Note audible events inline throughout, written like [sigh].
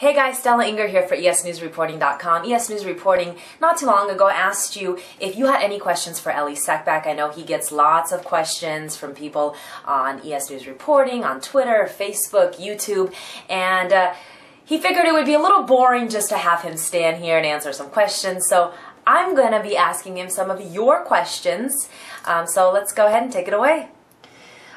Hey guys, Stella Inger here for ESNewsReporting.com. ES News Reporting not too long ago asked you if you had any questions for Elie Seckbach. I know he gets lots of questions from people on ES News Reporting, on Twitter, Facebook, YouTube, and uh, he figured it would be a little boring just to have him stand here and answer some questions, so I'm going to be asking him some of your questions. Um, so let's go ahead and take it away.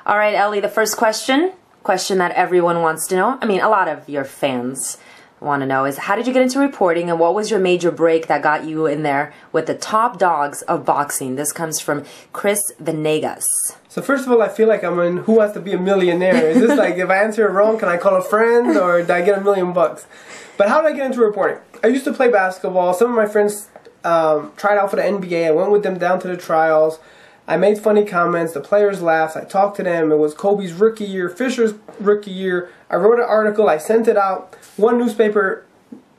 All right, Elie, the first question, question that everyone wants to know. I mean, a lot of your fans want to know is how did you get into reporting and what was your major break that got you in there with the top dogs of boxing? This comes from Chris Venegas. So first of all, I feel like I'm in Who Wants to Be a Millionaire. Is this like if I answer it wrong, can I call a friend or did I get a million bucks? But how did I get into reporting? I used to play basketball. Some of my friends um, tried out for the NBA. I went with them down to the trials. I made funny comments. The players laughed. I talked to them. It was Kobe's rookie year, Fisher's rookie year. I wrote an article. I sent it out. One newspaper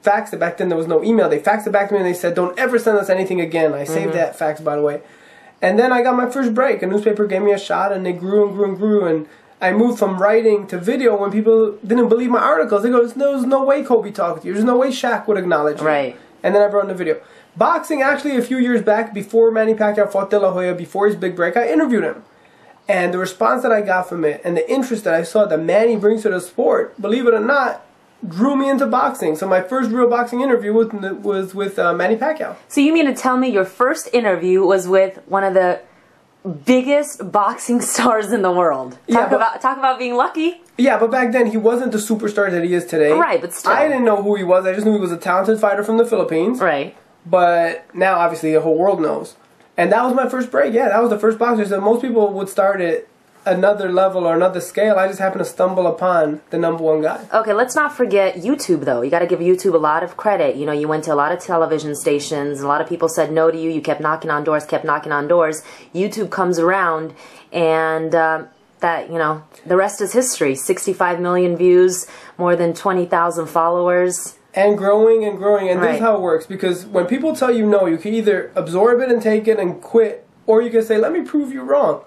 faxed it. Back then there was no email. They faxed it back to me and they said, "Don't ever send us anything again." I saved mm-hmm. that fax, by the way. And then I got my first break. A newspaper gave me a shot, and they grew and grew and grew. And I moved from writing to video when people didn't believe my articles. They go, "There's no way Kobe talked to you. There's no way Shaq would acknowledge you." Right. And then I brought in the video. Boxing, actually, a few years back, before Manny Pacquiao fought De La Hoya, before his big break, I interviewed him. And the response that I got from it and the interest that I saw that Manny brings to the sport, believe it or not, drew me into boxing. So my first real boxing interview was, was with uh, Manny Pacquiao. So you mean to tell me your first interview was with one of the biggest boxing [laughs] stars in the world? Talk yeah, but, about talk about being lucky. Yeah, but back then he wasn't the superstar that he is today. Right, but still. I didn't know who he was. I just knew he was a talented fighter from the Philippines. Right. But now, obviously, the whole world knows. And that was my first break. Yeah, that was the first boxer. So most people would start at another level or another scale. I just happen to stumble upon the number one guy. Okay, let's not forget YouTube, though. You got to give YouTube a lot of credit. You know, you went to a lot of television stations. A lot of people said no to you. You kept knocking on doors, kept knocking on doors. YouTube comes around, and um, that, you know, the rest is history. 65 million views, more than 20,000 followers and growing and growing. And right. this is how it works because when people tell you no, you can either absorb it and take it and quit, or you can say, let me prove you wrong.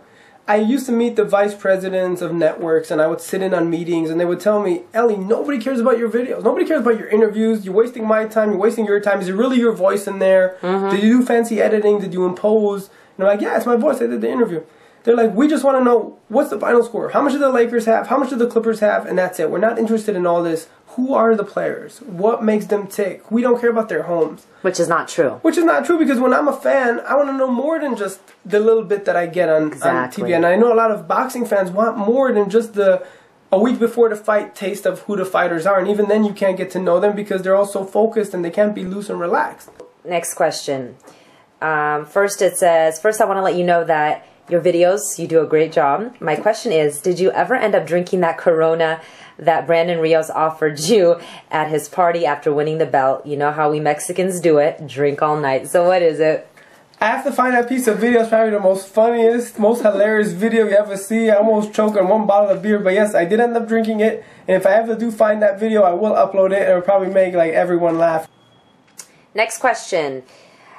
I used to meet the vice presidents of networks and I would sit in on meetings and they would tell me, Elie, nobody cares about your videos. Nobody cares about your interviews. You're wasting my time. You're wasting your time. Is it really your voice in there? Mm-hmm. Did you do fancy editing? Did you impose? And I'm like, yeah, it's my voice. I did the interview. They're like, we just want to know what's the final score? How much do the Lakers have? How much do the Clippers have? And that's it. We're not interested in all this who are the players? What makes them tick? We don't care about their homes. Which is not true. Which is not true because when I'm a fan, I want to know more than just the little bit that I get on, exactly. on TV. And I know a lot of boxing fans want more than just the a week before the fight taste of who the fighters are. And even then, you can't get to know them because they're all so focused and they can't be loose and relaxed. Next question. Um, first, it says, first, I want to let you know that your videos, you do a great job. My question is, did you ever end up drinking that Corona that Brandon Rios offered you at his party after winning the belt. You know how we Mexicans do it, drink all night. So what is it? I have to find that piece of video. It's probably the most funniest, most hilarious video you ever see. I almost choked on one bottle of beer, but yes, I did end up drinking it. And if I ever do find that video, I will upload it. It'll probably make like everyone laugh. Next question.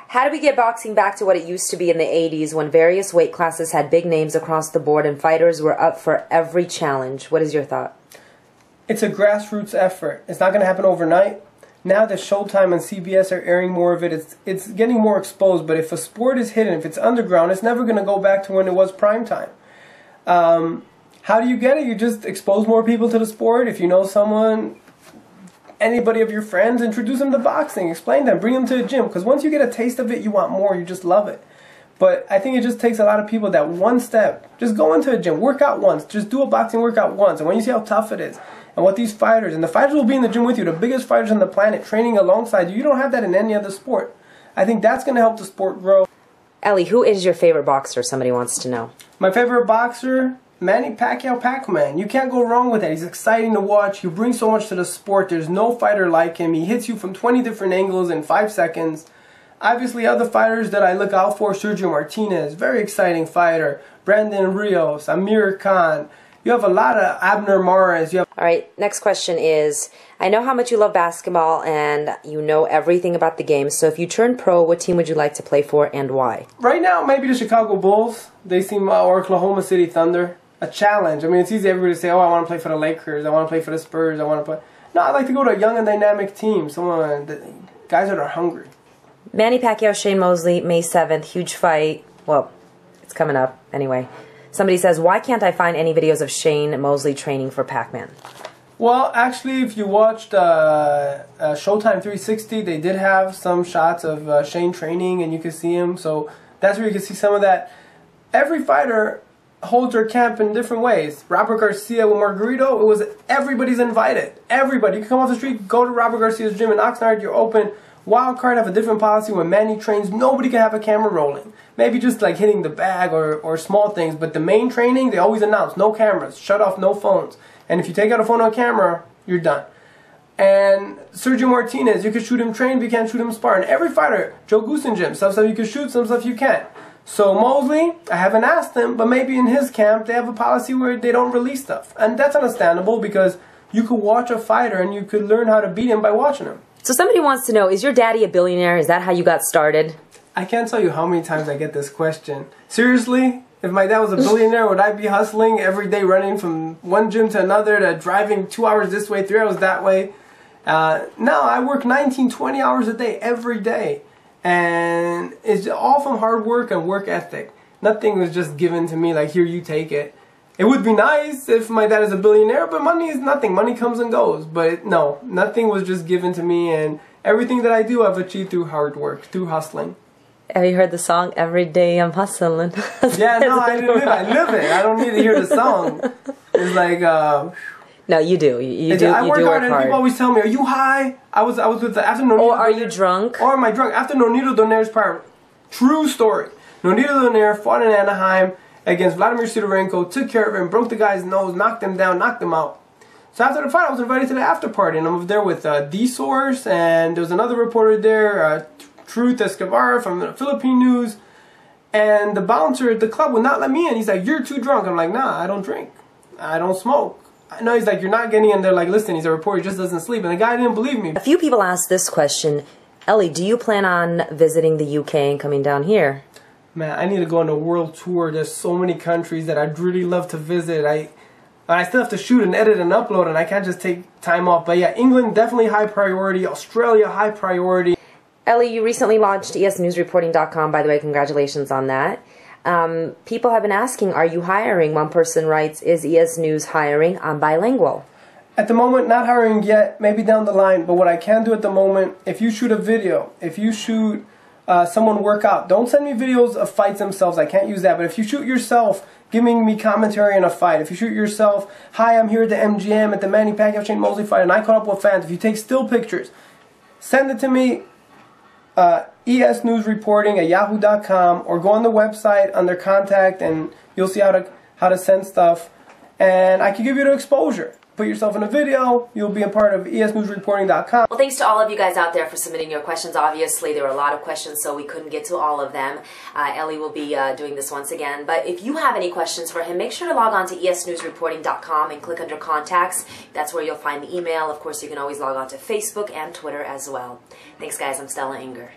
How do we get boxing back to what it used to be in the 80s when various weight classes had big names across the board and fighters were up for every challenge? What is your thought? it's a grassroots effort. It's not going to happen overnight. Now that Showtime and CBS are airing more of it, it's it's getting more exposed. But if a sport is hidden, if it's underground, it's never going to go back to when it was prime time. Um, how do you get it? You just expose more people to the sport. If you know someone, anybody of your friends, introduce them to boxing. Explain them. Bring them to the gym. Because once you get a taste of it, you want more. You just love it. But I think it just takes a lot of people that one step. Just go into a gym, work out once. Just do a boxing workout once. And when you see how tough it is, and what these fighters, and the fighters will be in the gym with you, the biggest fighters on the planet training alongside you. You don't have that in any other sport. I think that's going to help the sport grow. Elie, who is your favorite boxer? Somebody wants to know. My favorite boxer, Manny Pacquiao Pac-Man. You can't go wrong with that. He's exciting to watch. He brings so much to the sport. There's no fighter like him. He hits you from 20 different angles in 5 seconds. Obviously, other fighters that I look out for, Sergio Martinez, very exciting fighter. Brandon Rios, Amir Khan. You have a lot of Abner Mares. You have All right, next question is I know how much you love basketball and you know everything about the game. So if you turn pro, what team would you like to play for and why? Right now, maybe the Chicago Bulls. They seem, uh, or Oklahoma City Thunder. A challenge. I mean, it's easy everybody to say, oh, I want to play for the Lakers. I want to play for the Spurs. I want to play. No, I like to go to a young and dynamic team. Someone, that, guys that are hungry. Manny Pacquiao, Shane Mosley, May 7th, huge fight. Well, it's coming up anyway. Somebody says, why can't I find any videos of Shane Mosley training for Pac-Man? Well, actually, if you watched uh, uh, Showtime 360, they did have some shots of uh, Shane training, and you can see him. So that's where you can see some of that. Every fighter holds their camp in different ways. Robert Garcia with Margarito, it was everybody's invited. Everybody. You can come off the street, go to Robert Garcia's gym in Oxnard, you're open. Wildcard have a different policy when Manny trains. Nobody can have a camera rolling. Maybe just like hitting the bag or, or small things. But the main training, they always announce no cameras, shut off no phones. And if you take out a phone or camera, you're done. And Sergio Martinez, you can shoot him trained, but you can't shoot him sparring. Every fighter, Joe Goossen gym, some stuff you can shoot, some stuff you can't. So Mosley, I haven't asked him, but maybe in his camp they have a policy where they don't release stuff. And that's understandable because you could watch a fighter and you could learn how to beat him by watching him. So somebody wants to know, is your daddy a billionaire? Is that how you got started? I can't tell you how many times I get this question. Seriously? If my dad was a billionaire, would I be hustling every day, running from one gym to another, to driving two hours this way, three hours that way? Uh, no, I work 19, 20 hours a day, every day. And it's all from hard work and work ethic. Nothing was just given to me like, here, you take it. It would be nice if my dad is a billionaire, but money is nothing. Money comes and goes. But no, nothing was just given to me, and everything that I do, I've achieved through hard work, through hustling. Have you heard the song "Every Day I'm Hustling"? [laughs] yeah, no, I live. I live it. I don't need to hear the song. [laughs] It's like. Uh, no, you do. You, you do. I you work do hard, work and hard. people always tell me, "Are you high?" I was. I was with the after Nonito. Or are you drunk? Or am I drunk? After Nonito Donaire's part, true story. Nonito Donaire fought in Anaheim against Vladimir Sidorenko, took care of him, broke the guy's nose, knocked him down, knocked him out. So after the fight, I was invited to the after party, and I'm over there with uh, D Source, and there was another reporter there, uh, Truth Escobar from the Philippine News, and the bouncer at the club would not let me in. He's like, "You're too drunk." I'm like, "Nah, I don't drink, I don't smoke." I know he's like, "You're not getting in there." Like, listen, he's a reporter, he just doesn't sleep, and the guy didn't believe me. A few people asked this question. Elie, do you plan on visiting the UK and coming down here? Man, I need to go on a world tour. There's so many countries that I'd really love to visit. I I still have to shoot and edit and upload, and I can't just take time off. But yeah, England definitely high priority. Australia high priority. Elie, you recently launched esnewsreporting.com. By the way, congratulations on that. Um, people have been asking, are you hiring? One person writes, is ES News hiring? I'm bilingual. At the moment, not hiring yet. Maybe down the line. But what I can do at the moment, if you shoot a video, if you shoot uh, someone work out, don't send me videos of fights themselves. I can't use that. But if you shoot yourself giving me commentary on a fight, if you shoot yourself, hi, I'm here at the MGM at the Manny Pacquiao Shane Mosley fight, and I caught up with fans. If you take still pictures, send it to me. Uh, ES News Reporting at yahoo.com or go on the website under contact and you'll see how to how to send stuff and I can give you the exposure. Put yourself in a video, you'll be a part of esnewsreporting.com. Well, thanks to all of you guys out there for submitting your questions. Obviously, there were a lot of questions, so we couldn't get to all of them. Uh, Elie will be uh, doing this once again. But if you have any questions for him, make sure to log on to esnewsreporting.com and click under contacts. That's where you'll find the email. Of course, you can always log on to Facebook and Twitter as well. Thanks, guys. I'm Stella Inger.